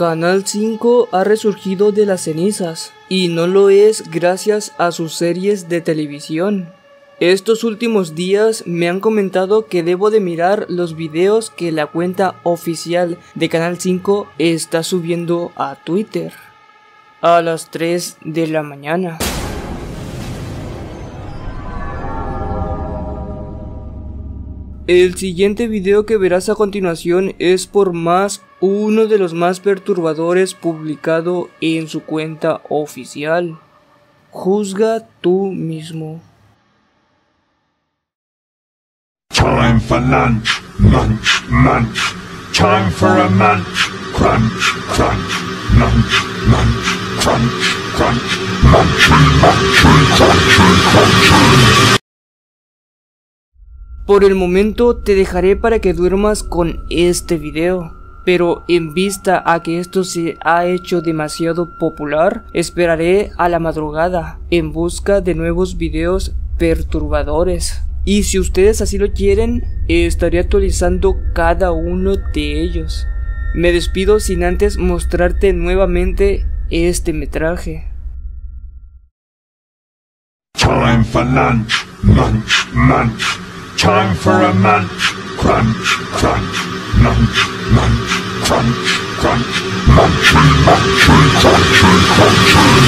Canal 5 ha resurgido de las cenizas, y no lo es gracias a sus series de televisión. Estos últimos días me han comentado que debo de mirar los videos que la cuenta oficial de Canal 5 está subiendo a Twitter a las 3 de la mañana. El siguiente video que verás a continuación es por más uno de los más perturbadores publicado en su cuenta oficial. Juzga tú mismo. Time for lunch, munch, munch. Time for a munch, crunch, crunch. Munch, munch, crunch, crunch. Munchy, munchy, crunchy, crunchy. Por el momento te dejaré para que duermas con este video. Pero en vista a que esto se ha hecho demasiado popular, esperaré a la madrugada en busca de nuevos videos perturbadores. Y si ustedes así lo quieren, estaré actualizando cada uno de ellos. Me despido sin antes mostrarte nuevamente este metraje. Time for lunch, munch, munch. Time for a crunch, crunch. Munch, crunchy, crunchy, crunchy, crunchy, crunchy, crunchy.